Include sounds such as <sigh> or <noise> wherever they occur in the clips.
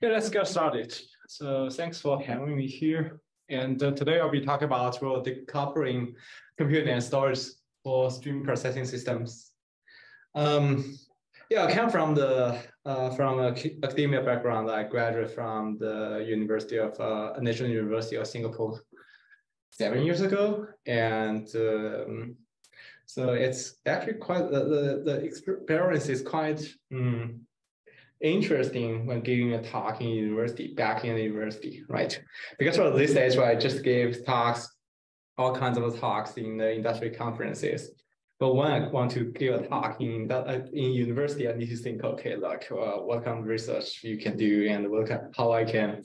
Yeah, let's get started. So thanks for having me here. And uh, today I'll be talking about well, decoupling computing and storage for stream processing systems. Um, yeah, I come from the uh, from a academia background. I graduated from the University of uh, National University of Singapore seven years ago, and um, so it's actually quite the the, the experience is quite um, interesting when giving a talk in university, back in the university, right? Because for this age, I just gave talks, all kinds of talks in the industry conferences. But when I want to give a talk in that uh, in university, I need to think, okay, like uh, what kind of research you can do and what kind, how I can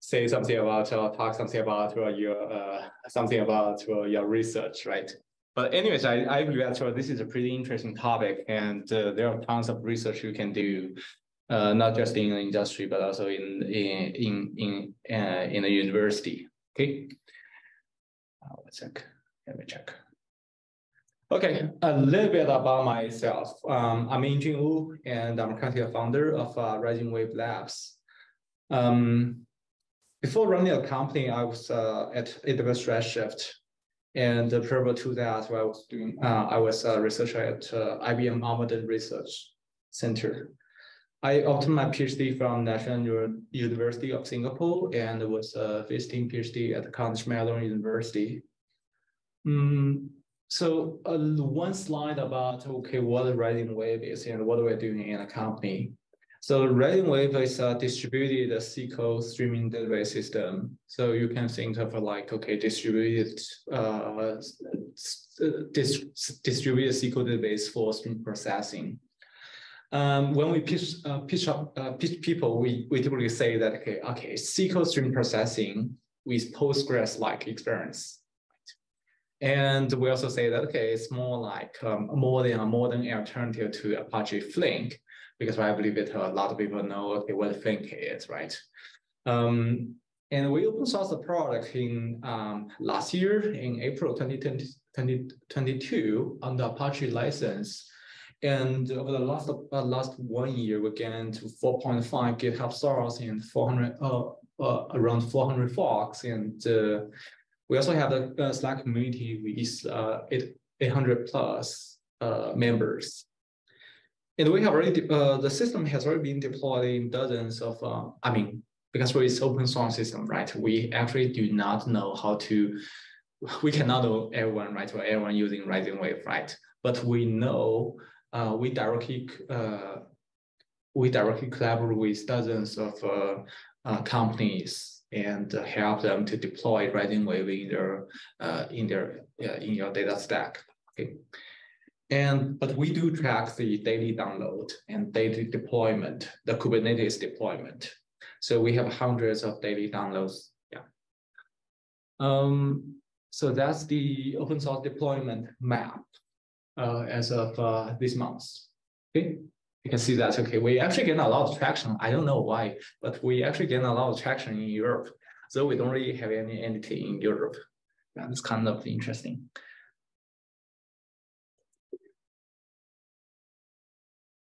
say something about or uh, talk something about uh, your uh, something about uh, your research, right? But anyways, I, I believe that this is a pretty interesting topic, and there are tons of research you can do uh, not just in the industry, but also in in in in uh, in the university. Okay. Uh, one sec. Let me check. Okay, a little bit about myself. Um, I'm Yingjun Wu, and I'm currently a founder of uh, RisingWave Labs. Um, before running a company, I was uh, at AWS Redshift, and uh, prior to that, I was doing uh, I was a researcher at uh, IBM Almaden Research Center. I obtained my PhD from National University of Singapore and was a visiting PhD at Carnegie Mellon University. Mm, so uh, one slide about, okay, what a Wave is and what we're doing in a company. So RisingWave is a distributed SQL streaming database system. So you can think of like, okay, distributed, uh, dis distributed SQL database for stream processing. Um, when we pitch, uh, pitch, up, uh, pitch people, we, we typically say that, okay, okay, SQL stream processing with Postgres-like experience. And we also say that, okay, it's more like um, more than a modern alternative to Apache Flink, because I believe that a lot of people know, okay, what Flink is, right? Um, and we open source the product in um, last year in April 2020, 2022 on the Apache license. And over the last uh, last one year, we gained to 4.5 GitHub stars and 400 uh, uh, around 400 forks, and uh, we also have a, uh, Slack community with uh, 800 plus uh, members. And we have already the system has already been deployed in dozens of I mean because we it's open source system, right? We actually do not know how to we cannot know everyone, right? Or everyone using RisingWave, right? But we know uh, we directly uh, we directly collaborate with dozens of uh, uh companies and help them to deploy RisingWave in their uh, in their in your data stack. Okay. And but we do track the daily download and daily deployment, the Kubernetes deployment. So we have hundreds of daily downloads. Yeah. Um, so that's the open source deployment map uh, as of uh, this month. Okay, you can see that, okay, we actually get a lot of traction. I don't know why, but we actually get a lot of traction in Europe. So we don't really have any entity in Europe. That's kind of interesting.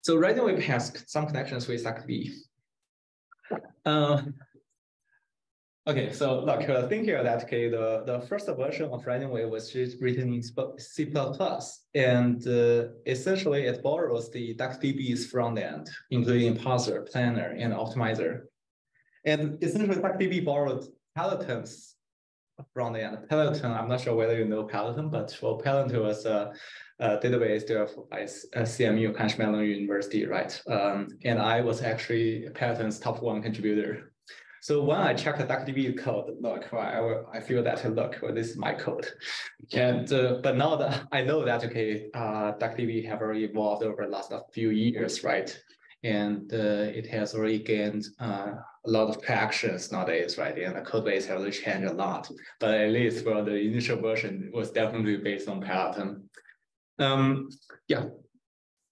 So RisingWave has some connections with DuckDB. Uh, Okay, so look, uh, think here that okay, the, the first version of Wave was written in C++, and uh, essentially it borrows the DuckDB's front end, including parser, planner, and optimizer. And essentially DuckDB borrowed Peloton's front end. Peloton, I'm not sure whether you know Peloton, but well, Peloton was a, a database developed by CMU, Carnegie Mellon University, right? Um, and I was actually Peloton's top one contributor so when I check the DuckDB code, look, I, I feel that, look, well, this is my code. And, uh, but now that <laughs> I know that, okay, uh, DuckDB have already evolved over the last few years, right? And uh, it has already gained uh, a lot of tractions nowadays, right? And the code base has changed a lot. But at least for the initial version, it was definitely based on Peloton. Um, yeah,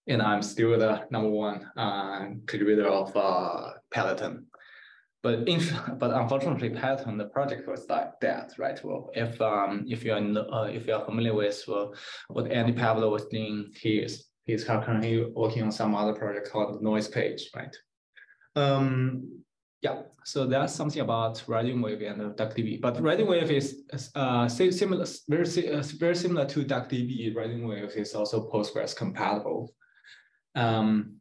and I'm still the number one uh, contributor of uh, Peloton. But in, <laughs> but unfortunately, Peloton the project was like that, right? Well, if um if you're uh, if you're familiar with uh, what Andy Pavlo was doing, he is he's currently working on some other project called NoisePage, right? Um, Yeah, so that's something about RisingWave and DuckDB. But RisingWave is uh, similar, very, uh, very similar to DuckDB. RisingWave is also Postgres compatible. Um,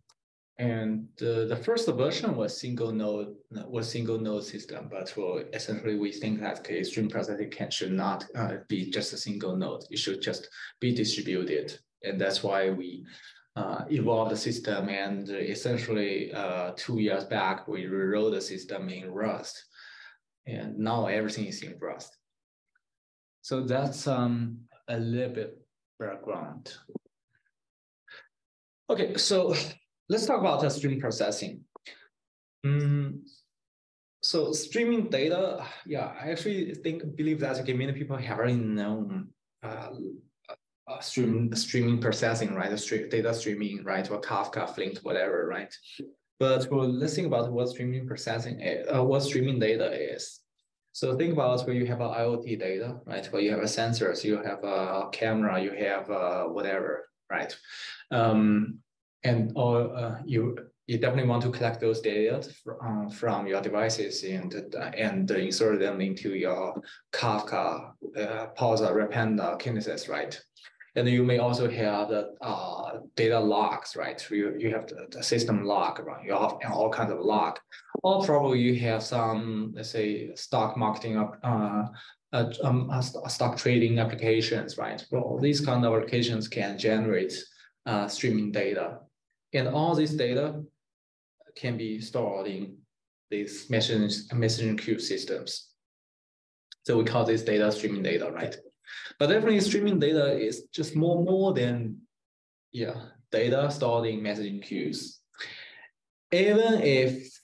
and uh, the first version was single node was single node system, but well, essentially we think that okay, stream processing can should not uh, be just a single node. It should just be distributed, and that's why we uh, evolved the system. And essentially, uh, two years back, we rewrote the system in Rust, and now everything is in Rust. So that's um, a little bit background. Okay, so let's talk about stream processing. Mm, so streaming data, yeah, I actually think believe that okay, many people have already known uh, uh, stream streaming processing, right? Stream, data streaming, right? Or Kafka, Flink, whatever, right? But well, let's think about what streaming processing, is, uh, what streaming data is. So think about where you have a IoT data, right? Where you have a sensors, you have a camera, you have uh, whatever, right? Um, and or uh, you you definitely want to collect those data from, uh, from your devices and and insert them into your Kafka, uh, Pulsar, Redpanda, Kinesis, right? And you may also have the uh, data logs, right? You, you have the, the system log, right? You have all kinds of log. Or probably you have some, let's say, stock marketing, uh, uh, um, uh, stock trading applications, right? Well, these kind of applications can generate uh, streaming data and all this data can be stored in these messaging, messaging queue systems. So we call this data streaming data, right? But definitely streaming data is just more, more than yeah, data stored in messaging queues. Even if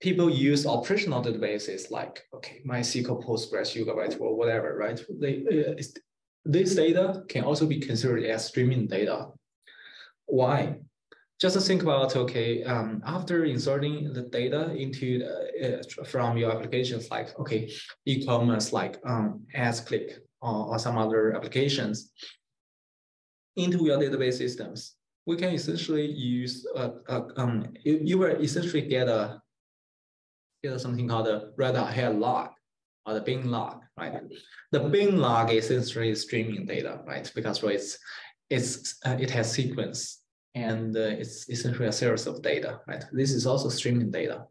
people use operational databases like, okay, MySQL, Postgres, Yuga, or whatever, right? They, uh, this data can also be considered as streaming data. Why? Just think about, okay, um, after inserting the data into uh, from your applications, like, okay, e-commerce, like um, AdsClick or, or some other applications into your database systems, we can essentially use, uh, uh, um, you, you will essentially get a, get something called a write-ahead log or the bin log, right? The bin log is essentially streaming data, right? Because it's, it's, uh, it has sequence and uh, it's essentially a series of data, right? This is also streaming data.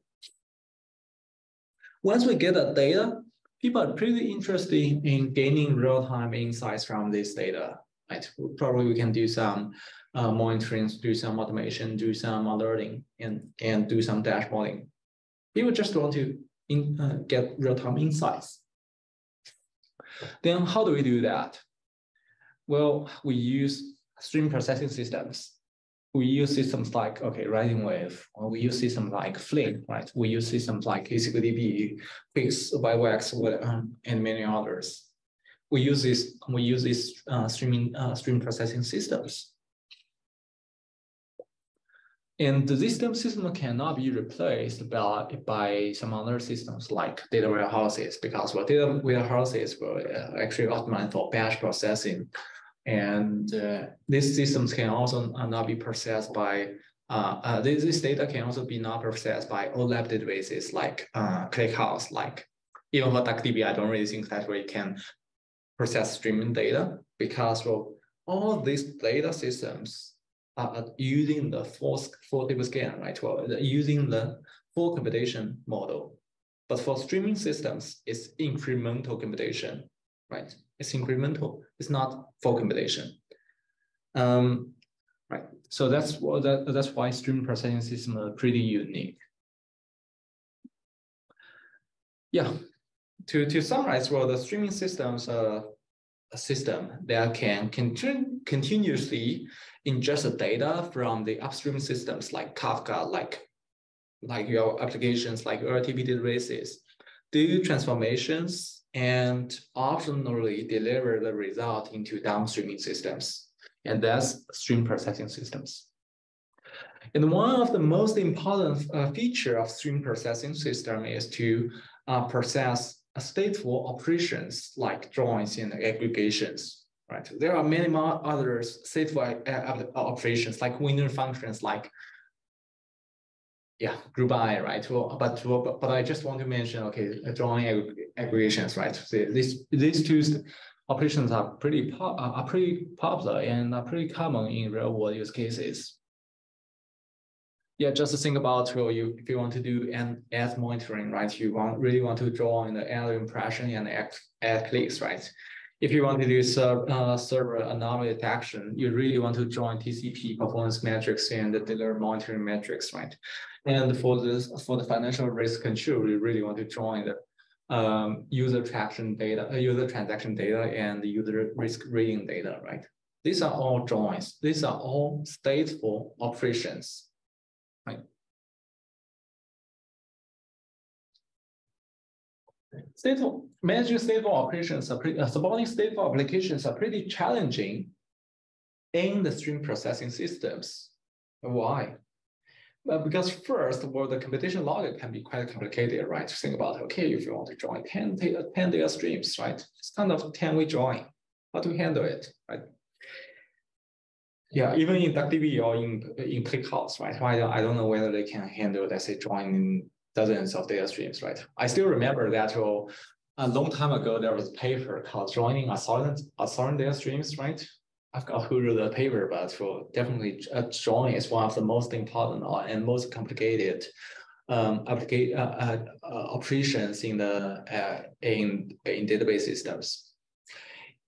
Once we get that data, people are pretty interested in gaining real-time insights from this data, right? Probably we can do some uh, monitoring, do some automation, do some alerting, and, and do some dashboarding. People just want to in, uh, get real-time insights. Then how do we do that? Well, we use stream processing systems we use systems like, okay, RisingWave, or we use systems like Flink, right? We use systems like ACDB, Fix, Bytewax, um, and many others. We use this, we use these uh, streaming, uh, stream processing systems. And this system cannot be replaced by, by some other systems like data warehouses because well, data warehouses were uh, actually optimized for batch processing and uh, these systems can also not be processed by, uh, uh, this, this, data can also be not processed by OLAP databases like uh, ClickHouse, like even for DuckDB, I don't really think that we can process streaming data because well, all these data systems are using the full, full table scan, right? Well, using the full computation model. But for streaming systems, it's incremental computation, right? It's incremental. It's not full computation. Um, right. So that's what that, that's why stream processing systems are pretty unique. Yeah. To to summarize, well, the streaming systems are a system that can continu continuously ingest the data from the upstream systems like Kafka, like like your applications like your RTP databases, do transformations and optionally deliver the result into downstreaming systems. And that's stream processing systems. And one of the most important uh, feature of stream processing system is to uh, process stateful operations like joins and aggregations, right? There are many more other stateful uh, operations like window functions like yeah, group I, right? Well, but but I just want to mention, okay, drawing aggregations, right? these these two operations are pretty are pretty popular and are pretty common in real world use cases. Yeah, just think about well, you if you want to do an ad monitoring, right? You want really want to draw the ad impression and ad, ad clicks, right? If you want to do server, uh, server anomaly detection, you really want to join TCP performance metrics and the dealer monitoring metrics, right? And for this, for the financial risk control, you really want to join the um, user traction data, uh, user transaction data, and user risk rating data, right? These are all joins. These are all stateful operations, right? Stateful, managing stateful operations, uh, supporting stateful applications are pretty challenging in the stream processing systems. Why? Because first, well, the computation logic can be quite complicated, right? Think about, okay, if you want to join 10 data, 10 data streams, right? It's kind of 10 we join. How to handle it, right? Yeah, even in DuckDB or in in ClickHouse, right? I don't, I don't know whether they can handle, let's say, joining dozens of data streams, right? I still remember that well, a long time ago, there was a paper called joining a thousand, a thousand data streams, right? I forgot who wrote the paper, but for definitely uh, join is one of the most important and most complicated um, applica- uh, uh, uh, operations in the uh, in in database systems.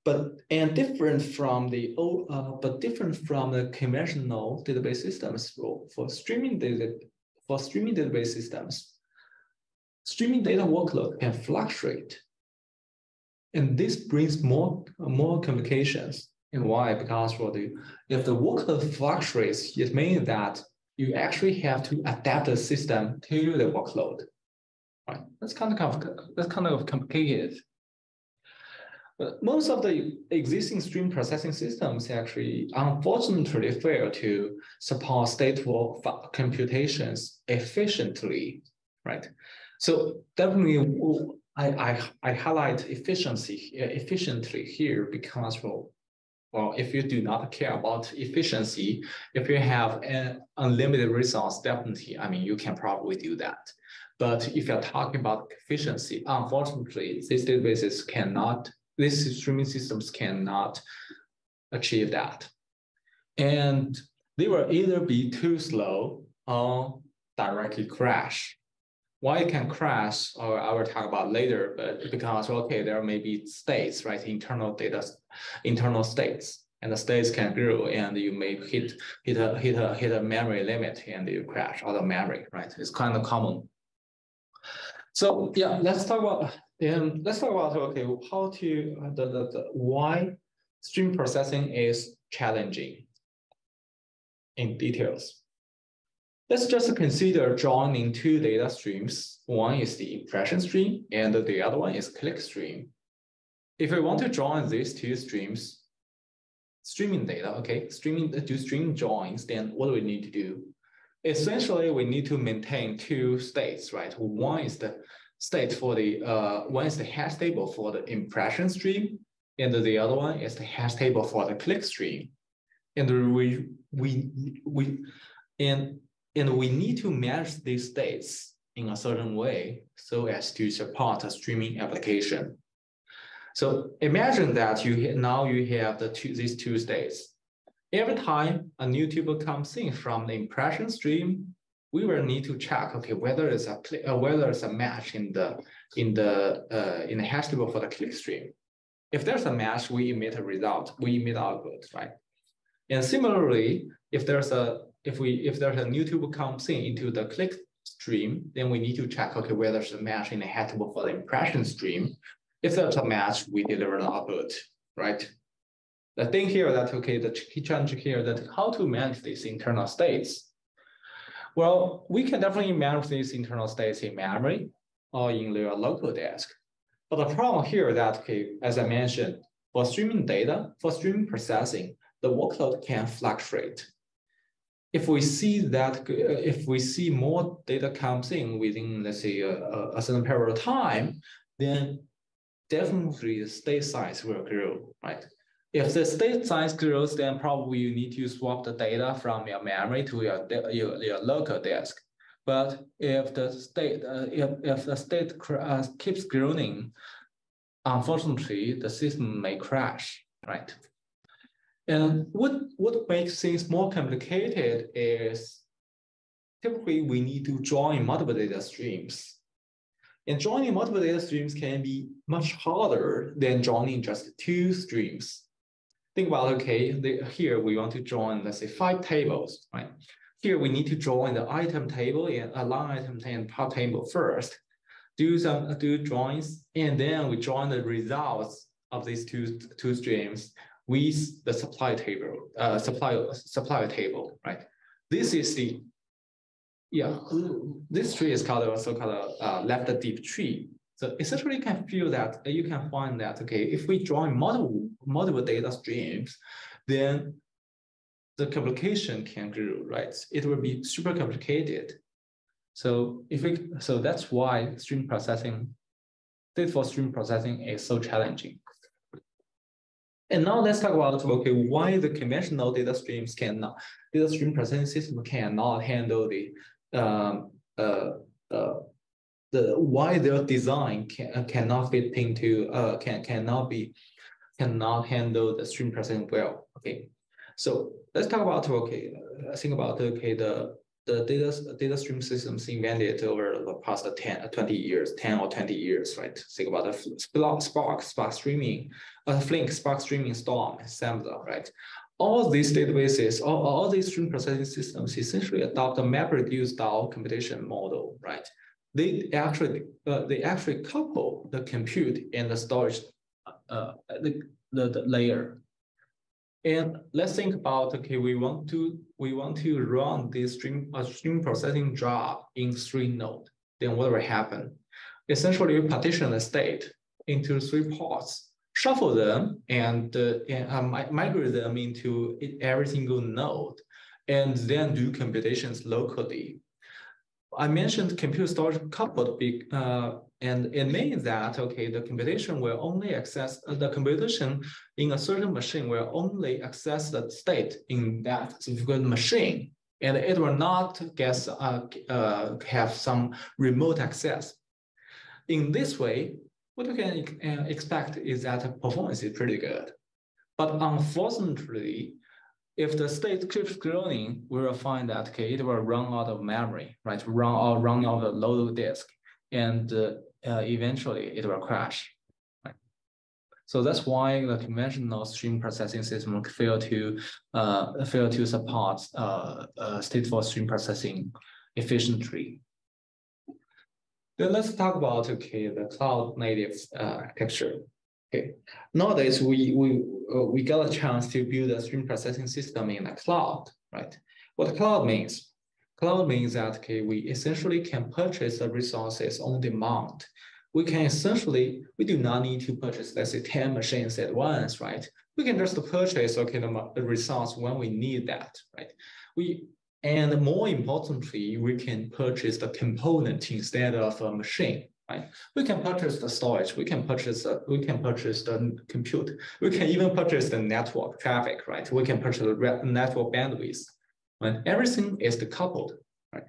But and different from the uh, but different from the conventional database systems for, for streaming data for streaming database systems, streaming data workload can fluctuate, and this brings more more complications and why? Because for the if the workload fluctuates, it means that you actually have to adapt the system to the workload. Right? That's kind of that's kind of complicated. Most of the existing stream processing systems actually unfortunately fail to support stateful computations efficiently, right? So definitely I, I, I highlight efficiency efficiently here because well, well, if you do not care about efficiency, if you have an unlimited resource, definitely, I mean, you can probably do that. But if you're talking about efficiency, unfortunately, these databases cannot, these streaming systems cannot achieve that. And they will either be too slow or directly crash. Why it can crash, or I will talk about later, but because, okay, there may be states, right, internal data internal states and the states can grow and you may hit hit a hit a hit a memory limit and you crash out of memory, right? It's kind of common. So yeah, let's talk about and let's talk about okay how to uh, the, the, the why stream processing is challenging in details. Let's just consider joining two data streams. One is the impression stream and the other one is click stream. If we want to join these two streams, streaming data, okay, streaming do stream joins, then what do we need to do? Essentially, we need to maintain two states, right? One is the state for the uh, one is the hash table for the impression stream, and the other one is the hash table for the click stream. And we we we and and we need to manage these states in a certain way so as to support a streaming application. So imagine that you now you have the two, these two states. Every time a new tuple comes in from the impression stream, we will need to check okay whether it's a uh, whether it's a match in the in the uh, in the hash table for the click stream. If there's a match, we emit a result, we emit output, right? And similarly, if there's a if we if there's a new tuple comes in into the click stream, then we need to check okay whether it's a match in the hash table for the impression stream. If there's a match, we deliver the output, right? The thing here that, okay, the key challenge here that how to manage these internal states. Well, we can definitely manage these internal states in memory or in your local disk. But the problem here that, okay, as I mentioned, for streaming data, for streaming processing, the workload can fluctuate. If we see that, if we see more data comes in within, let's say, a, a certain period of time, then definitely the state size will grow, right? If the state size grows, then probably you need to swap the data from your memory to your, your, your local disk. But if the state, uh, if, if the state uh, keeps growing, unfortunately, the system may crash, right? And what, what makes things more complicated is typically we need to join multiple data streams. And joining multiple data streams can be much harder than joining just two streams. Think about, okay, the, here we want to join, let's say five tables, right? Here we need to join the item table and a line item and part table first, do some do joins, and then we join the results of these two, two streams with the supply table, uh, supply, supply table, right? This is the yeah, this tree is called a uh, left deep tree. So essentially you can feel that you can find that, okay, if we join multiple, multiple data streams, then the complication can grow, right? It will be super complicated. So if we, so that's why stream processing, state for stream processing is so challenging. And now let's talk about okay, why the conventional data streams cannot, data stream processing system cannot handle the um, uh, uh, the why their design can, uh, cannot fit into uh, can cannot be cannot handle the stream processing well. Okay, so let's talk about okay. Uh, think about okay the the data data stream systems invented over the past 10, 20 years, 10 or 20 years, right? Think about the Spark, Spark, Spark streaming, uh, Flink, Spark streaming, Storm, Samza, right? All these databases, all, all these stream processing systems essentially adopt a MapReduce style computation model, right? They actually uh, they actually couple the compute and the storage uh, the, the, the layer. And let's think about okay, we want to we want to run this stream uh, stream processing job in three node. Then what will happen? Essentially, we partition the state into three parts shuffle them and, uh, and uh, migrate them into every single node and then do computations locally. I mentioned compute storage coupled uh, and it means that, okay, the computation will only access, uh, the computation in a certain machine will only access the state in that specific machine, and it will not get, uh, uh, have some remote access. In this way, what we can uh, expect is that performance is pretty good. But unfortunately, if the state keeps growing, we will find that okay, it will run out of memory, right? Run out, run out of load disk, and uh, uh, eventually it will crash. So that's why the conventional stream processing system fail to uh, fail to support uh, uh, stateful stream processing efficiently. Then let's talk about okay the cloud native uh, architecture. Okay, nowadays we we uh, we got a chance to build a stream processing system in the cloud, right? What cloud means? Cloud means that okay, we essentially can purchase the resources on demand. We can essentially we do not need to purchase let's say ten machines at once, right? We can just purchase okay the, the resource when we need that, right? We and more importantly, we can purchase the component instead of a machine. Right? We can purchase the storage. We can purchase the, we can purchase the compute. We can even purchase the network traffic. Right? We can purchase the network bandwidth. Right? Everything is decoupled. Right?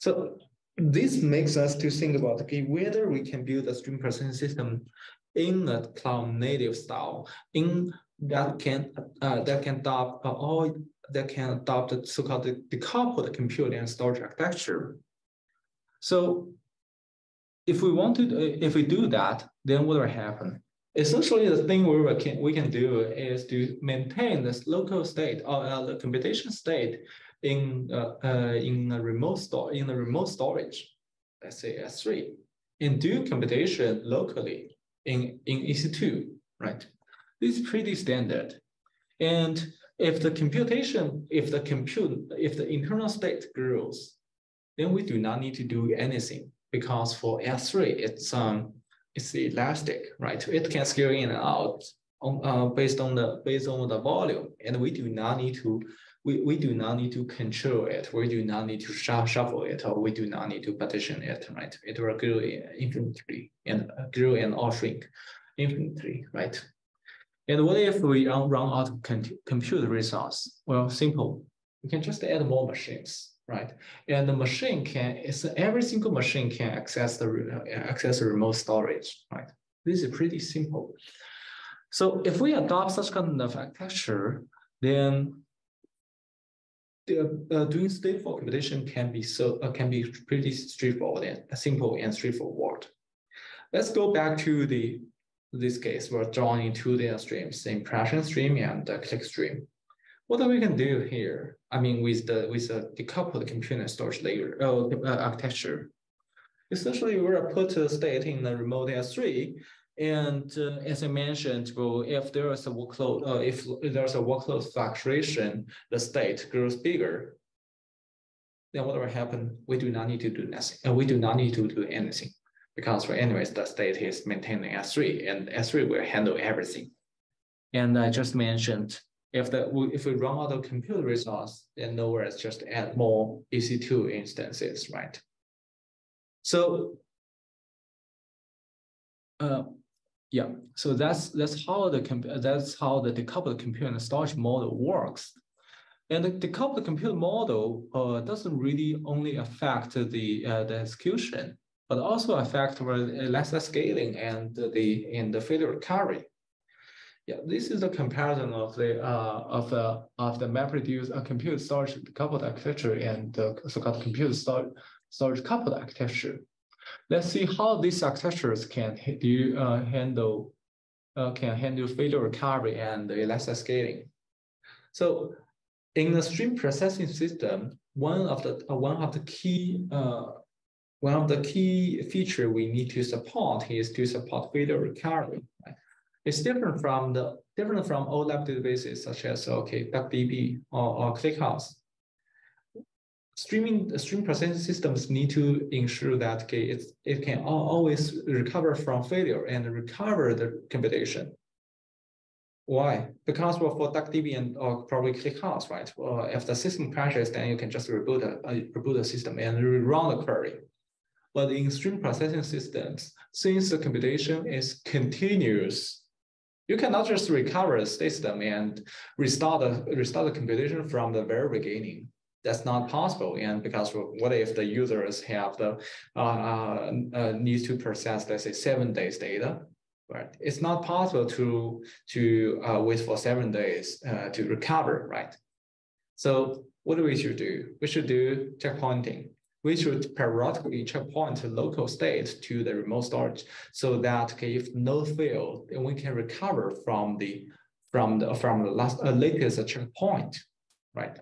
So this makes us to think about okay whether we can build a stream processing system in a cloud native style in that can uh, that can adopt all that can adopt the so-called decoupled compute and storage architecture. So if we want to, if we do that, then what will happen? Essentially, the thing we can, we can do is to maintain this local state or uh, the computation state in uh, uh, in a remote store in the remote storage, let's say S3, and do computation locally in in EC2, right? This is pretty standard, and if the computation, if the compute, if the internal state grows, then we do not need to do anything because for S3, it's um it's elastic, right? It can scale in and out on, uh, based on the based on the volume, and we do not need to we, we do not need to control it. We do not need to shuffle it, or we do not need to partition it, right? It will grow infinitely and grow and all shrink infinitely, right? And what if we run out of compute resource? Well, simple. We can just add more machines. right? And the machine can, it's every single machine can access the access the remote storage, right? This is pretty simple. So if we adopt such kind of architecture, then the, uh, doing stateful computation can be so uh, can be pretty straightforward and simple and straightforward. Let's go back to the this case. We're drawing two data streams: the impression stream and the click stream. What we can do here, I mean, with the with a decoupled compute storage layer uh, architecture, essentially we're put a state in the remote S3 and uh, as I mentioned, well, if there is a workload, uh, if there's a workload fluctuation, the state grows bigger. Then what will happen? We do not need to do nothing, and we do not need to do anything because, for anyways, the state is maintaining S3, and S3 will handle everything. And I just mentioned if the if we run out of compute resource, then nowhere is just add more EC2 instances, right? So uh, yeah, so that's that's how the that's how the decoupled compute and storage model works. And the decoupled compute model uh, doesn't really only affect the uh, the execution, but also affect elastic scaling and the in the failure recovery. Yeah, this is a comparison of the uh, of the of the MapReduce uh, compute storage coupled architecture and the so-called compute storage storage coupled architecture. Let's see how these architectures can do uh, handle uh, can handle failure recovery and elastic scaling. So, in the stream processing system, one of the uh, one of the key uh, one of the key feature we need to support is to support failure recovery. Right? It's different from the different from OLAP databases such as okay DuckDB or, or ClickHouse. Streaming stream processing systems need to ensure that okay, it's, it can always recover from failure and recover the computation. Why? Because well, for DuckDB and or probably ClickHouse, right? Well, if the system crashes, then you can just reboot a, uh, reboot the system and rerun the query. But in stream processing systems, since the computation is continuous you cannot just recover the system and restart the, restart the computation from the very beginning. That's not possible. And because what if the users have the uh, uh, uh, needs to process, let's say, seven days data, right? It's not possible to to uh, wait for seven days uh, to recover, right? So what do we should do? We should do checkpointing we should periodically checkpoint local state to the remote storage so that okay, if node fail, then we can recover from the from the from the last uh, latest checkpoint, right?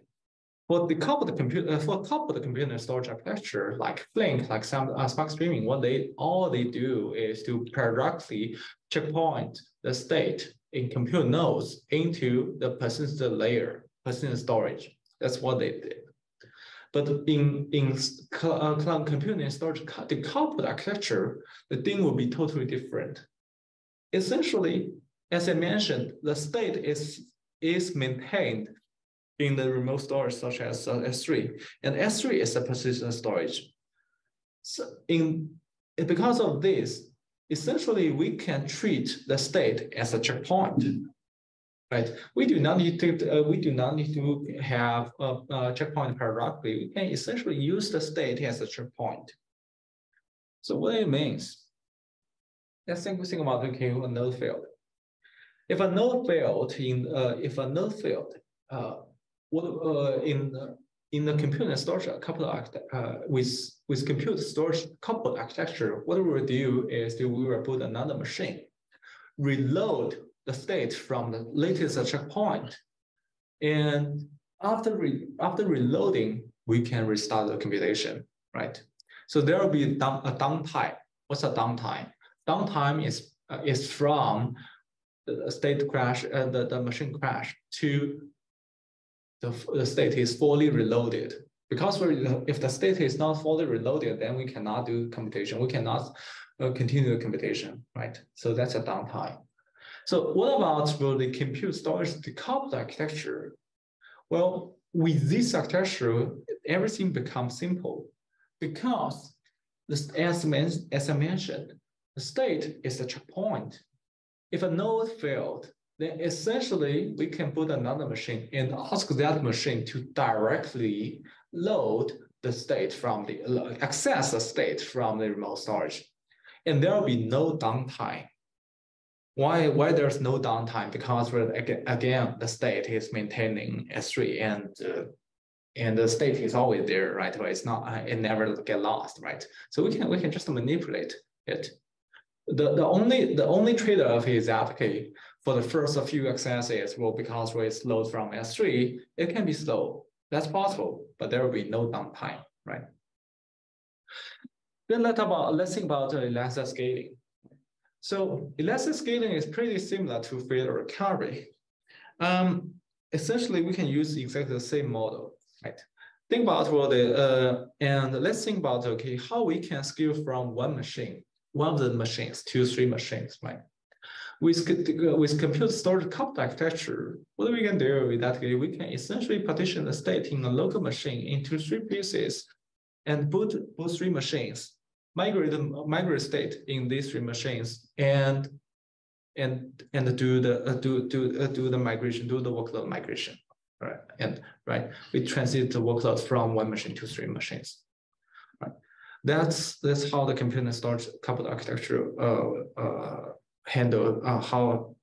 For the coupled computer, uh, for coupled computer storage architecture like Flink, like some uh, Spark Streaming, what they all they do is to periodically checkpoint the state in compute nodes into the persistent layer, persistent storage. That's what they did. But in, in uh, cloud computing and storage decoupled architecture, the thing will be totally different. Essentially, as I mentioned, the state is, is maintained in the remote storage such as uh, S3, and S3 is a persistent storage. So in, because of this, essentially we can treat the state as a checkpoint right? We do not need to, uh, we do not need to have a, a checkpoint periodically. We can essentially use the state as a checkpoint. So what it means, let's think, think about okay, a node failed. If a node failed in, uh, if a node failed, uh, what uh, in in the compute and storage coupled uh, with with compute storage coupled architecture, what we will do is we will put another machine, reload the state from the latest checkpoint. And after, re after reloading, we can restart the computation, right? So there will be a downtime. What's a downtime? Downtime is, uh, is from the state crash, uh, the, the machine crash to the, the state is fully reloaded. Because if the state is not fully reloaded, then we cannot do computation. We cannot uh, continue the computation, right? So that's a downtime. So what about the compute storage decoupled architecture? Well, with this architecture, everything becomes simple because as, as I mentioned, the state is a checkpoint. If a node failed, then essentially we can put another machine and ask that machine to directly load the state from the access the state from the remote storage, and there will be no downtime. Why, why there's no downtime? Because again, the state is maintaining S3 and uh, and the state is always there, right? It's not, it never get lost, right? So we can we can just manipulate it. The the only the only trade-off is that for the first few accesses, well, because it's load from S3, it can be slow. That's possible, but there will be no downtime, right? Then let about let's think about uh, elastic scaling. So elastic scaling is pretty similar to failure recovery. Um, essentially, we can use exactly the same model, right? Think about what the, uh, and let's think about, okay, how we can scale from one machine, one of the machines to three machines, right? With, with compute storage coupled architecture, what we can do is that we can essentially partition the state in a local machine into three pieces and put both three machines migrate the migrate state in these three machines and and and do the uh, do do uh, do the migration, do the workload migration, right? And right, we transit the workload from one machine to three machines, right? That's that's how the computer storage coupled architecture uh, uh, handle uh, how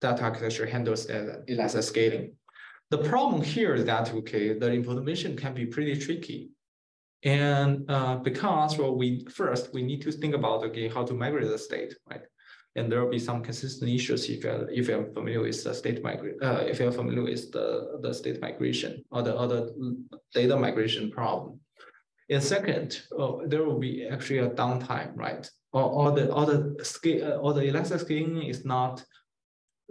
that architecture handles elastic scaling. The problem here is that okay, the implementation can be pretty tricky and uh, because well, we first we need to think about okay how to migrate the state, right? And there will be some consistent issues if you're if you're familiar with the state migration, uh, if you're familiar with the the state migration or the other data migration problem. And second, uh, there will be actually a downtime, right? Or, or the or the scale uh, or the elastic scaling is not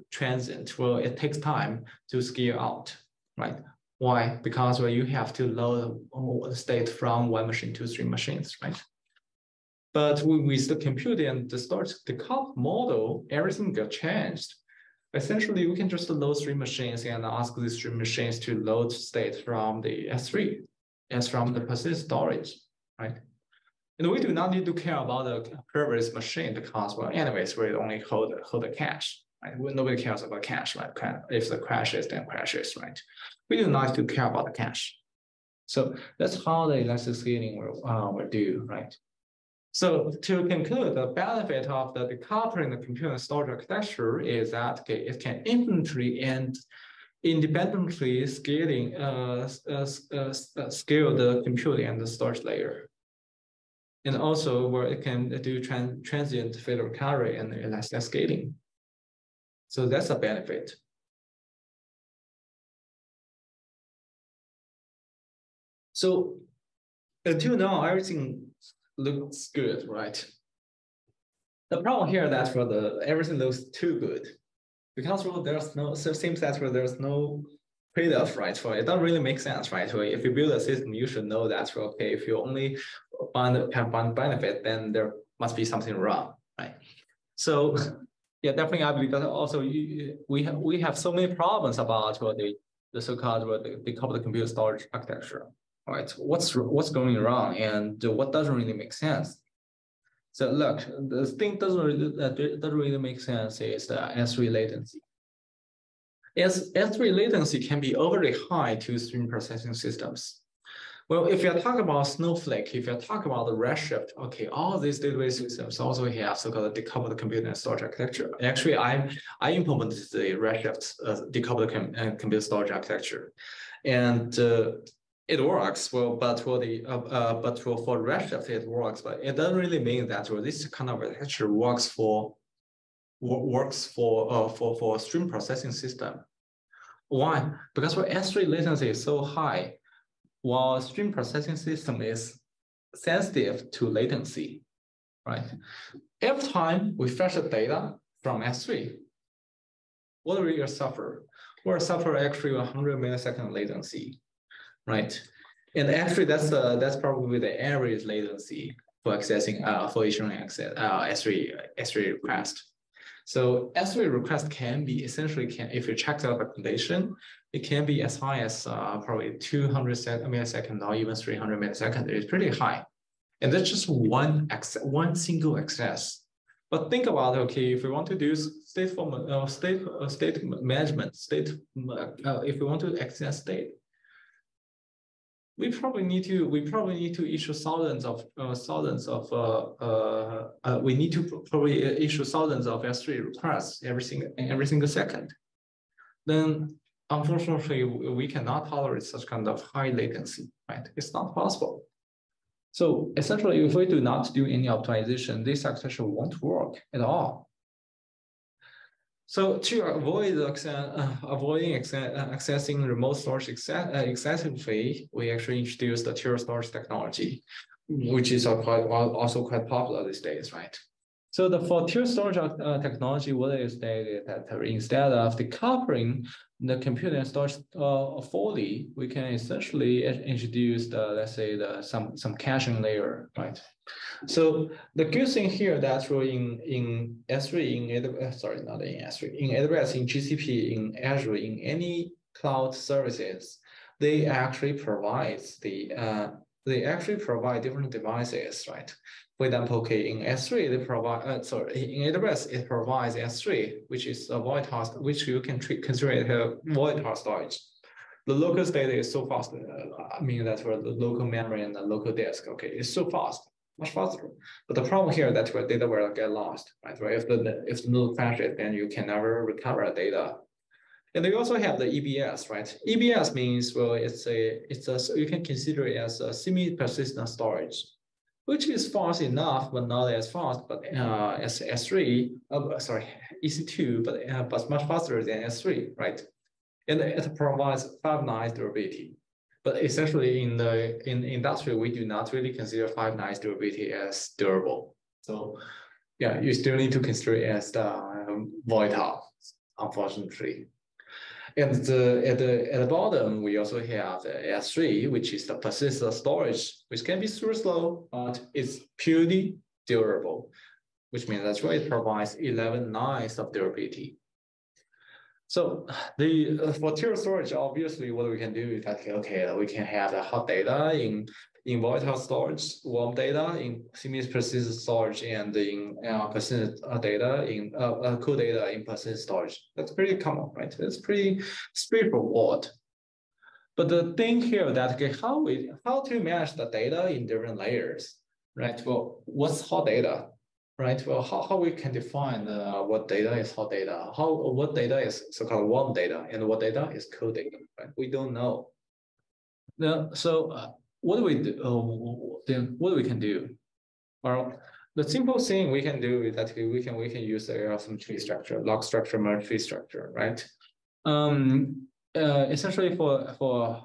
transient. Well, it takes time to scale out, right? Why? Because well, you have to load state from one machine to three machines, right? But with the compute and the storage, the comp model, everything got changed. Essentially, we can just load three machines and ask these three machines to load state from the S3 as from the persistent storage, right? And we do not need to care about the previous machine because, well, anyways, we only hold, hold the cache right? Nobody cares about cache, right? If the crashes, then crashes, right? We do not to care about the cache. So that's how the elastic scaling will, uh, will do, right? So to conclude, the benefit of the decoupling the compute and storage architecture is that okay, it can infinitely and independently scaling uh, uh, uh, uh, scale the compute and the storage layer. And also where it can do tran transient failure recovery and elastic scaling. So that's a benefit. So until now, everything looks good, right? The problem here that for the everything looks too good because well, there's no so seems that well, there's no trade-off, right? So it doesn't really make sense, right? So if you build a system, you should know that well, okay, if you only find have one benefit, then there must be something wrong, right? So yeah, definitely. I believe that also you, we have we have so many problems about what the the so-called what the, the coupled computer storage architecture. Right? What's what's going wrong and what doesn't really make sense. So look, the thing doesn't really that doesn't really make sense is the S3 latency. S S3 latency can be overly high to stream processing systems. Well, if you're talking about Snowflake, if you're talking about the Redshift, okay, all these database systems also have so-called decoupled computing and storage architecture. Actually, I I implemented the Redshift uh, decoupled com uh, computer storage architecture, and uh, it works well. But for the uh, uh, but for for Redshift, it works, but it doesn't really mean that well, this kind of architecture works for works for uh, for for stream processing system. Why? Because for S3 latency is so high while stream processing system is sensitive to latency, right? Every time we fetch the data from S3, what will you suffer? We'll suffer actually 100 millisecond latency, right? And actually, that's uh, that's probably the average latency for accessing uh, for issuing access uh, S3 S3 request. So S3 request can be essentially can if you check the condition, it can be as high as uh, probably 200 milliseconds or even 300 milliseconds. It's pretty high. And that's just one access, one single access. But think about okay, if we want to do state form, uh, state uh, state management, state uh, if we want to access state, we probably need to we probably need to issue thousands of uh, thousands of uh, uh, uh we need to probably issue thousands of S3 requests every single every single second. Then unfortunately we cannot tolerate such kind of high latency, right? It's not possible. So essentially, if we do not do any optimization, this architecture won't work at all. So to avoid uh, avoiding uh, accessing remote storage uh, excessively, we actually introduced the tier storage technology, which is quite, also quite popular these days, right? So the for tier storage uh, technology, what is that, that instead of decoupling the compute and storage uh, fully, we can essentially introduce the, let's say the some some caching layer, right? So the good thing here that in in S3 in AWS, uh, sorry, not in S3 in AWS in GCP in Azure in any cloud services, they actually provides the uh, they actually provide different devices, right? For example, okay, in S3, they provide, uh, sorry, in AWS, it provides S3, which is a void host, which you can treat, consider it a void host storage. The local state is so fast. Uh, I mean, that's where the local memory and the local disk, okay, it's so fast, much faster. But the problem here that where data will get lost, right? If the if the node crashes, then you can never recover data. And they also have the EBS, right? EBS means well, it's a it's a you can consider it as a semi-persistent storage which is fast enough, but not as fast, but uh, as S3, uh, sorry, EC2, but, uh, but much faster than S3, right? And it provides five nines durability. But essentially in the in industry, we do not really consider five nines durability as durable. So yeah, you still need to consider it as the um, volatile, unfortunately. And the, at, the, at the bottom, we also have the S3, which is the persistent storage, which can be super slow, but it's purely durable, which means that's why it provides 11 nines of durability. So the for tier storage, obviously, what we can do is that okay, we can have the hot data in in volatile storage, warm data in semi-persistent storage, and in uh, persistent uh, data in uh, uh, cool data in persistent storage. That's pretty common, right? It's pretty straightforward. But the thing here that okay, how we how to manage the data in different layers, right? Well, what's hot data, right? Well, how, how we can define uh, what data is hot data, how what data is so-called warm data, and what data is cool data, right? We don't know. The, so uh, what do we do? Uh, then what we can do? Well, the simple thing we can do is that we can we can use the LSM tree structure, log structure, merge tree structure, right? Um, uh, essentially for for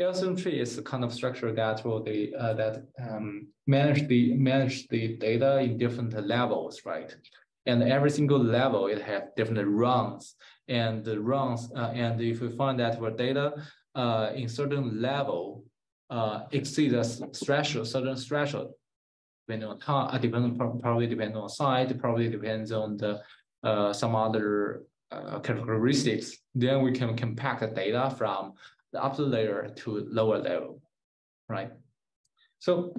uh, tree is the kind of structure that will the uh, that um, manage the manage the data in different levels, right? And every single level it has different runs, and the runs uh, and if we find that our data uh, in certain level uh, exceed a threshold, certain threshold, depending on time, uh, depending probably depends on size, probably depends on the uh, some other uh, characteristics. Then we can compact the data from the upper layer to lower level, right? So,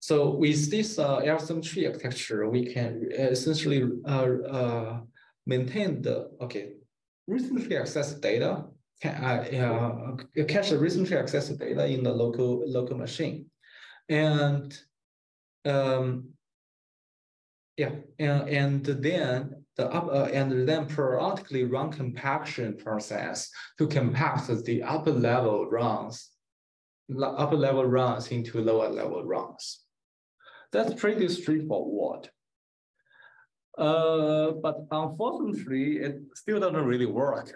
so with this uh, LSM tree architecture, we can essentially uh, uh, maintain the okay recently accessed data uh, uh, cache the recently accessed data in the local local machine, and um, yeah, and, and then the up uh, and then periodically run compaction process to compact the upper level runs, upper level runs into lower level runs. That's pretty straightforward. Uh, but unfortunately, it still doesn't really work.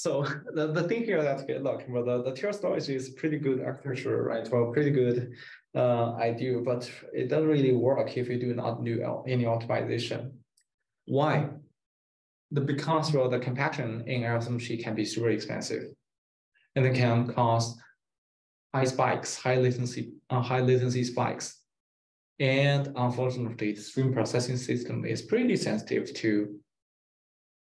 So <laughs> the, the thing here good, look, well, the, the tier storage is pretty good architecture, right? Well, pretty good uh, idea, but it doesn't really work if you do not do any optimization. Why? The because well, the compaction in LSM tree can be super expensive, and it can cause high spikes, high latency, uh, high latency spikes. And unfortunately, the stream processing system is pretty sensitive to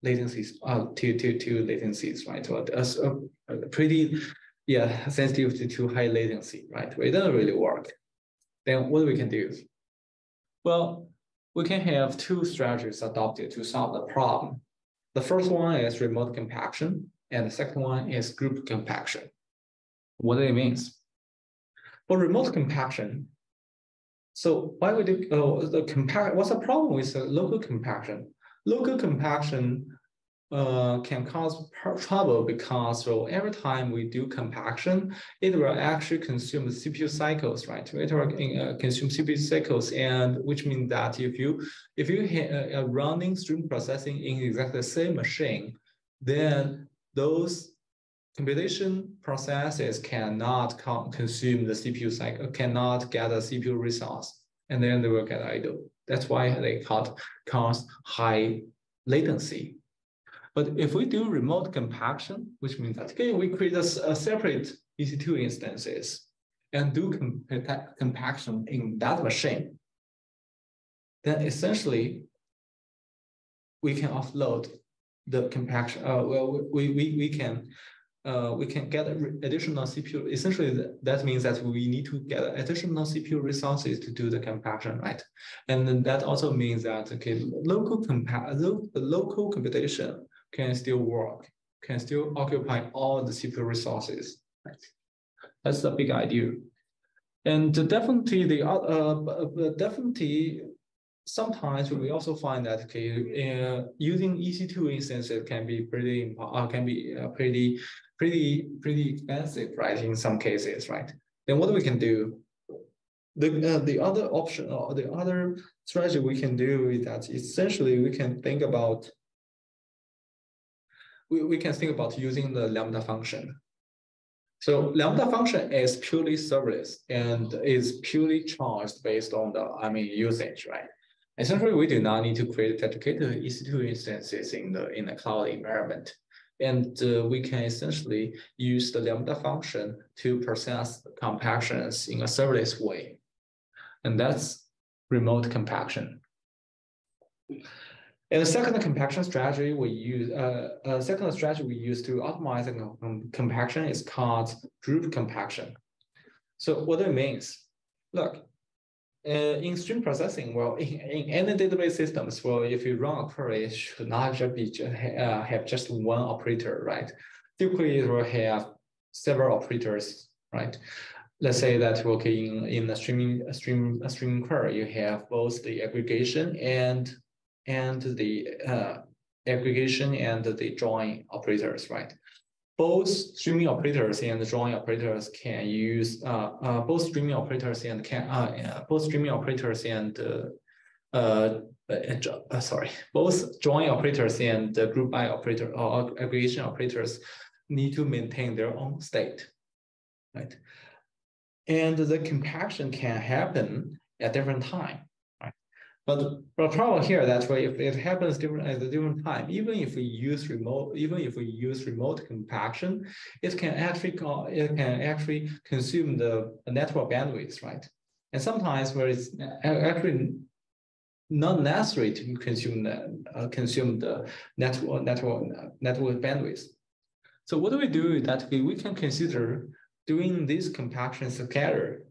latencies, uh, to, to, to latencies, right? So a pretty, yeah, sensitive to, to high latency, right? It doesn't really work. Then what we can do? Well, we can have two strategies adopted to solve the problem. The first one is remote compaction, and the second one is group compaction. What it means. For remote compaction, so why would you, uh, the compact, what's the problem with local compaction? Local compaction uh, can cause trouble because well, every time we do compaction, it will actually consume the CPU cycles, right? It will uh, consume CPU cycles, and which means that if you if you are a running stream processing in exactly the same machine, then those computation processes cannot consume the CPU cycle, cannot get a CPU resource, and then they will get idle. That's why they cause high latency. But if we do remote compaction, which means that okay, we create a, a separate EC2 instances and do compaction in that machine, then essentially we can offload the compaction. Uh, well, we, we, we can uh, we can get additional CPU. Essentially, that means that we need to get additional CPU resources to do the compaction, right? And that also means that okay, local compa lo local computation can still work, can still occupy all the CPU resources. Right? That's the big idea. And definitely the uh, definitely sometimes we also find that okay, uh, using EC2 instances can be pretty uh, can be uh, pretty pretty pretty expensive, right? In some cases, right? Then what we can do? The uh, the other option or the other strategy we can do is that essentially we can think about we, we can think about using the lambda function. So lambda function is purely serverless and is purely charged based on the I mean usage, right? Essentially, we do not need to create dedicated EC2 instances in the in the cloud environment. And uh, we can essentially use the Lambda function to process compactions in a serverless way. And that's remote compaction. And the second compaction strategy we use, uh, uh, second strategy we use to optimize compaction is called group compaction. So what it means, look, uh, in stream processing, well, <laughs> in, in any database systems, well, if you run a query, it should not just be uh, have just one operator, right? Typically, it will have several operators, right? Let's say that okay, in in the streaming a stream a streaming query, you have both the aggregation and and the uh, aggregation and the join operators, right? both streaming operators and join operators can use uh, uh, both streaming operators and can uh, both streaming operators and uh, uh, uh, sorry both join operators and the group by operator or aggregation operators need to maintain their own state, right? And the compaction can happen at different time. But the problem here that way, if it happens different at a different time, even if we use remote, even if we use remote compaction, it can actually it can actually consume the network bandwidth, right? And sometimes where it's actually not necessary to consume the uh, consume the network network network bandwidth. So what do we do that we, we can consider doing this compaction together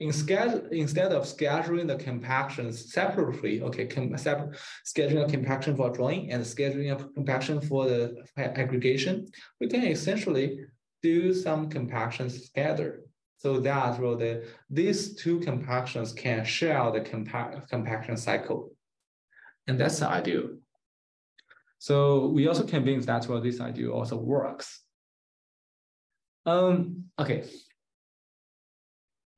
Instead, of scheduling the compactions separately, okay, com scheduling a compaction for drawing and scheduling a compaction for the aggregation, we can essentially do some compactions together so that well, the, these two compactions can share the compact, compaction cycle. And that's the ideal. So we also convinced that well, this idea also works. Um, okay,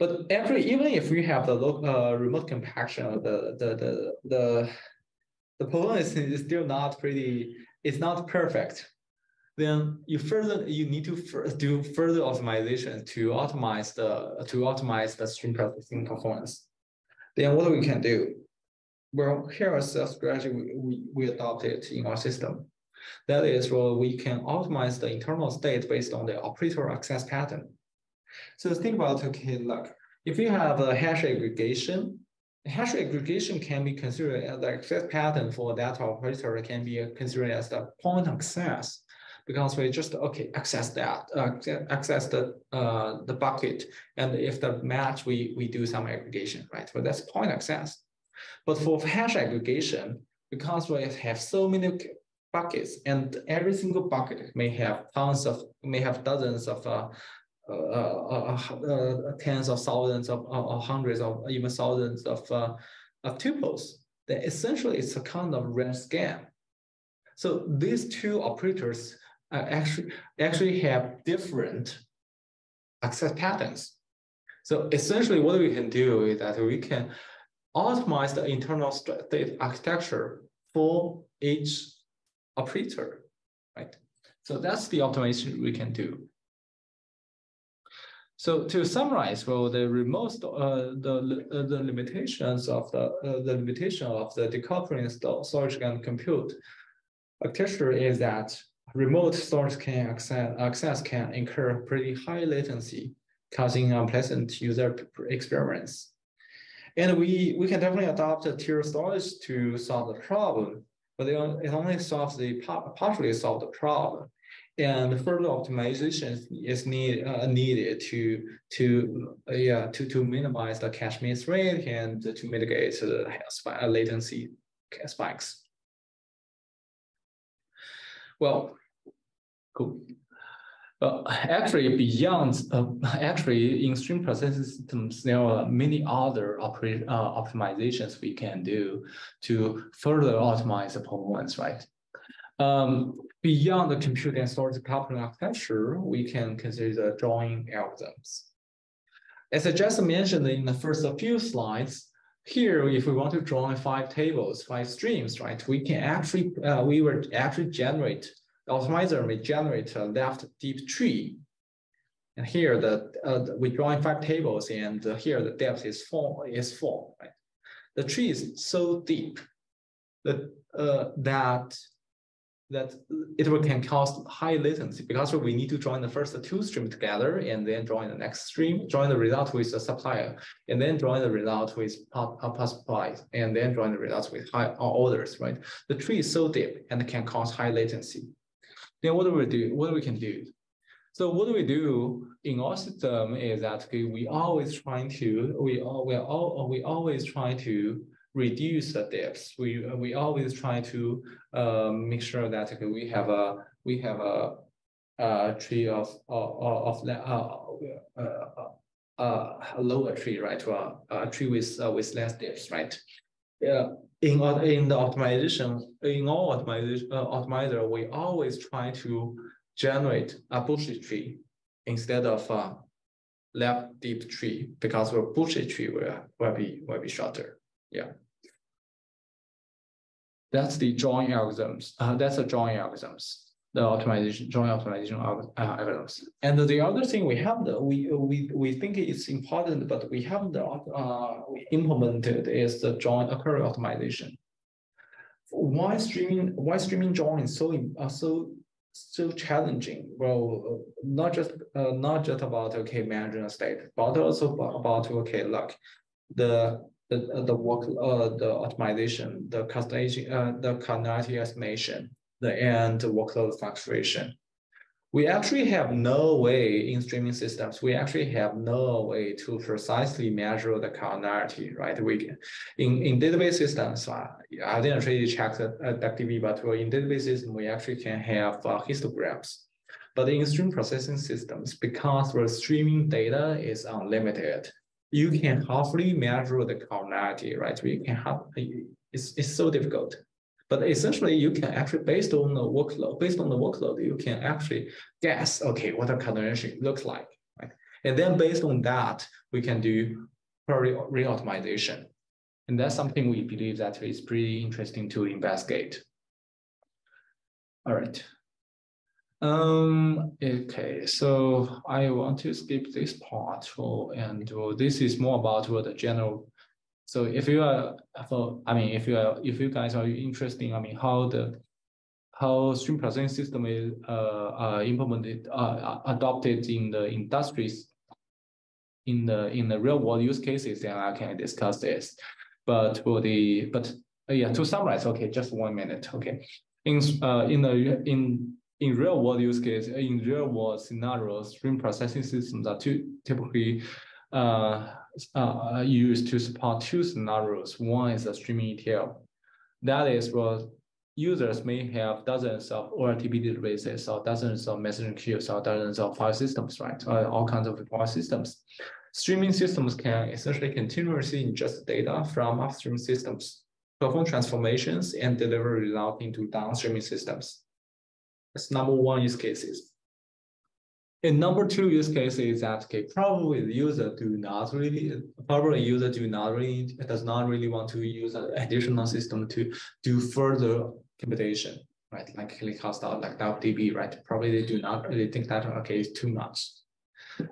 but every even if we have the local uh, remote compaction, the the the the the performance is still not pretty. It's not perfect. Then you further you need to do further optimization to optimize the to optimize the stream processing performance. Then what we can do? Well, here is a strategy we, we, we adopted in our system. That is, well, we can optimize the internal state based on the operator access pattern. So think about, okay, look, if you have a hash aggregation, hash aggregation can be considered as the access pattern for that operator can be considered as the point access because we just, okay, access that, uh, access the uh, the bucket. And if the match, we, we do some aggregation, right? But that's point access. But for hash aggregation, because we have so many buckets and every single bucket may have tons of, may have dozens of uh, Uh, uh, uh, tens of thousands of or hundreds of even thousands of, of tuples, then essentially it's a kind of range scan. So these two operators actually actually have different access patterns. So essentially what we can do is that we can optimize the internal state architecture for each operator, right? So that's the optimization we can do. So to summarize, well, the remote uh, the uh, the limitations of the uh, the limitation of the decoupling storage and compute architecture is that remote storage can access, access can incur pretty high latency, causing unpleasant user experience. And we, we can definitely adopt a tier storage to solve the problem, but it, only solves the partially solve the problem. And further optimization is need, uh, needed to to uh, yeah to to minimize the cache miss rate and to mitigate the uh, latency spikes. Well, cool. Actually, beyond uh, actually in stream processing systems, there are many other operate, uh, optimizations we can do to further optimize the performance, right? Um, beyond the compute and storage coupling architecture, we can consider the join algorithms. As I just mentioned in the first few slides, here, if we want to join five tables, five streams, right, we can actually, uh, we will actually generate the optimizer may generate a left deep tree. And here the uh, we join five tables and uh, here the depth is four is four, right? The tree is so deep that uh, that that it can cause high latency because we need to join the first two streams together and then join the next stream, join the result with the supplier, and then join the result with power uh, supply, and then join the results with high uh, orders, right? The tree is so deep and can cause high latency. Then what do we do? What we can do? So what do we do in our system is that we always trying to we all we all we always try to reduce the depth. We we always try to uh, make sure that okay, we have a we have a, a tree of of, of uh, uh, uh, a lower tree, right? A, a tree with uh, with less depth, right? Yeah in, in the optimization, in all optimization, uh, optimizer, we always try to generate a bushy tree instead of a left deep tree because a bushy tree will, will be will be shorter. Yeah. That's the join algorithms. Uh, that's the join algorithms the optimization, joint optimization uh, algorithms. And the other thing we have the we we we think it's important, but we haven't uh, implemented is the joint query optimization. Why streaming why streaming join is so uh, so so challenging? Well, uh, not just uh, not just about okay managing a state, but also about okay look the the the work uh, the optimization, the customization, uh, the cardinality estimation the end workload fluctuation. We actually have no way in streaming systems, we actually have no way to precisely measure the cardinality, right? We can, in, in database systems, uh, I didn't really check the uh, DuckDB, but in database system, we actually can have uh, histograms. But in stream processing systems, because the streaming data is unlimited, you can hardly measure the cardinality, right? We can have, it's, it's so difficult. But essentially, you can actually, based on the workload, based on the workload, you can actually guess, okay, what a condition looks like, right? And then based on that, we can do query re-optimization. And that's something we believe that is pretty interesting to investigate. All right. Um, okay, so I want to skip this part. For, and well, this is more about what the general so if you are, for, I mean, if you are, if you guys are interested, I mean, how the how stream processing system is uh, uh, implemented, uh, adopted in the industries, in the in the real world use cases, then I can discuss this. But for the but uh, yeah, to summarize, okay, just one minute, okay. In uh in the in in real world use case, in real world scenarios, stream processing systems are typically uh uh, used to support two scenarios. One is a streaming ETL. That is, well, users may have dozens of OLTP databases or dozens of messaging queues or dozens of file systems, right? Or all kinds of file systems. Streaming systems can essentially continuously ingest data from upstream systems, perform transformations, and deliver results into downstream systems. That's number one use cases. And number two use case is that okay, probably the user do not really, probably user do not really, does not really want to use an additional system to do further computation, right? Like ClickHouse, like DB, right? Probably they do not really think that, okay, it's too much.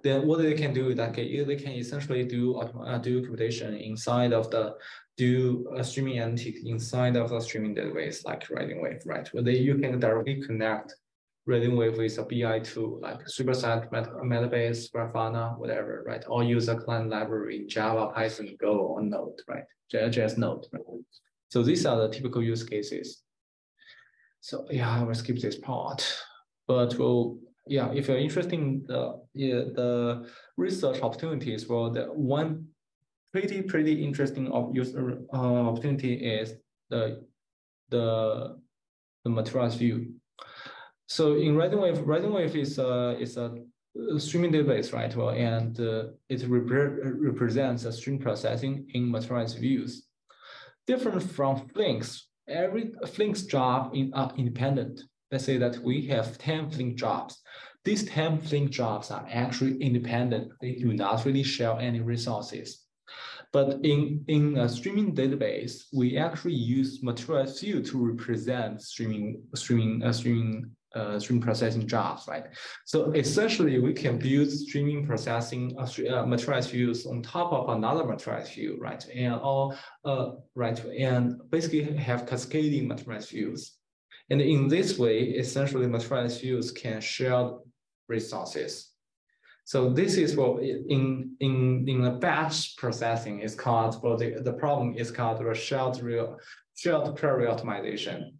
Then what they can do is that they can essentially do uh, do computation inside of the do a streaming analytics inside of the streaming database like RisingWave, right? Where they, you can directly connect RisingWave with a BI tool like Superset, Metabase, Grafana, whatever, right? Or use a client library in Java, Python, Go, or Node, right? JS Node. So these are the typical use cases. So yeah, I will skip this part. But we'll, yeah, if you're interested in the, yeah, the research opportunities, well, the one pretty, pretty interesting of user uh, opportunity is the, the, the materialized view so in RisingWave, RisingWave is a, is a streaming database, right? Well, and uh, it represents a stream processing in materialized views. Different from Flinks, every Flinks job in, are independent. Let's say that we have 10 Flink jobs. These 10 Flink jobs are actually independent. They do not really share any resources. But in, in a streaming database, we actually use materialized view to represent streaming, streaming, uh, streaming uh, stream processing jobs, right? So essentially, we can build streaming processing uh, uh, materialized views on top of another materialized view, right? And all uh, right, and basically have cascading materialized views. And in this way, essentially, materialized views can share resources. So this is what in in in the batch processing is called. Well, the, the problem is called the shared real shared query optimization.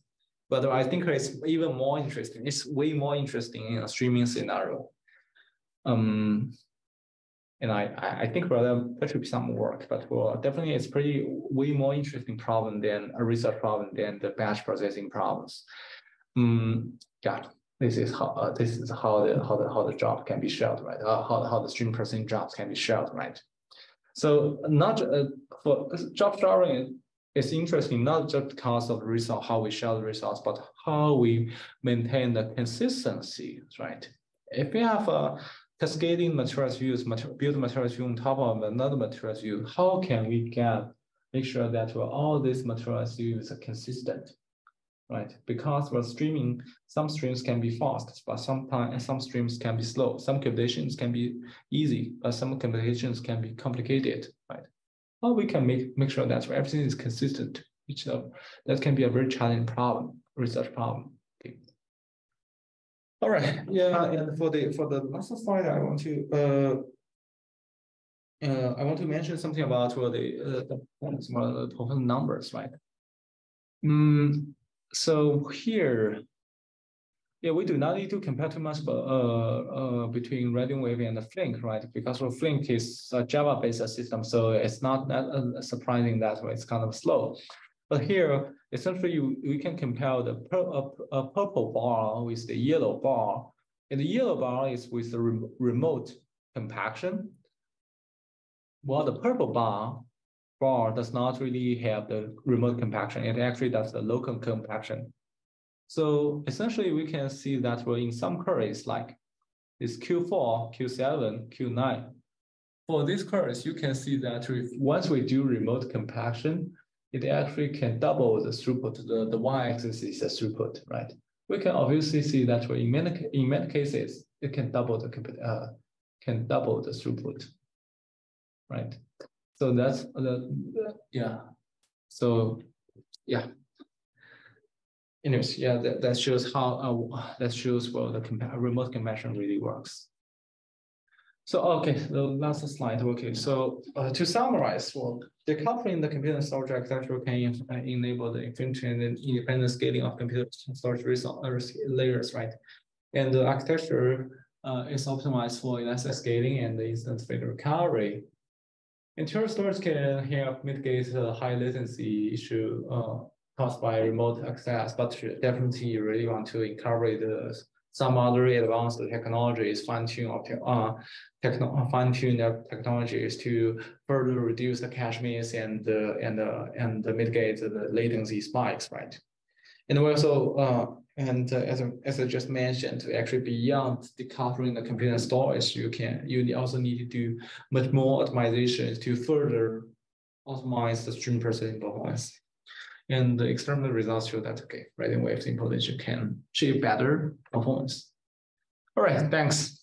But I think it's even more interesting. It's way more interesting in a streaming scenario. Um, and I, I think rather that should be some work, but well, definitely it's pretty way more interesting problem than a research problem than the batch processing problems. Um, yeah, this is how uh, this is how the how the how the job can be shared, right? Uh, how how the stream processing jobs can be shared, right? So not uh, for job sharing it's interesting not just because of result, how we share the results, but how we maintain the consistency, right? If we have a cascading materialized views, build materialized view on top of another materialized view, how can we get make sure that all these materialized views are consistent, right? Because we're streaming, some streams can be fast, but sometimes some streams can be slow. Some computations can be easy, but some computations can be complicated, right? how we can make, make sure that everything is consistent each other. Uh, that can be a very challenging problem, research problem. All right, yeah, and for the for the last slide, I want to uh, uh, I want to mention something about well, the uh, the performance, the performance numbers, right? Mm, so here, yeah, we do not need to compare too much but uh, uh, between RisingWave and the Flink, right? Because Flink is a Java-based system, so it's not that uh, surprising that it's kind of slow. But here, essentially, we can compare the a, purple bar with the yellow bar. And the yellow bar is with the re remote compaction. While the purple bar bar does not really have the remote compaction. It actually does the local compaction. So essentially, we can see that in some queries like this Q4, Q7, Q9. For these queries, you can see that once we do remote compaction, it actually can double the throughput. The, the y-axis is the throughput, right? We can obviously see that in many, in many cases, it can double the uh, can double the throughput, right? So that's the, yeah. So yeah, anyways, yeah, that, that shows how uh, that shows well the remote compaction really works. So okay, the last slide. Okay, so uh, to summarize, well, decoupling the computer storage architecture can uh, enable the efficient and independent scaling of computer storage resource uh, layers, right? And the architecture uh, is optimized for elastic scaling and instant failure recovery. Internal storage can help mitigate the high latency issue uh, caused by remote access, but definitely you really want to incorporate the, some other advanced technologies, fine tune uh, techno fine tune the technologies to further reduce the cache miss and uh, and uh, and mitigate the latency spikes, right? And also, uh, and uh, as, as I just mentioned, actually beyond decoupling the computer storage, you can you also need to do much more optimizations to further optimize the stream processing performance. And the experimental results show that, okay, RisingWave's implementation can achieve better performance. All right, thanks.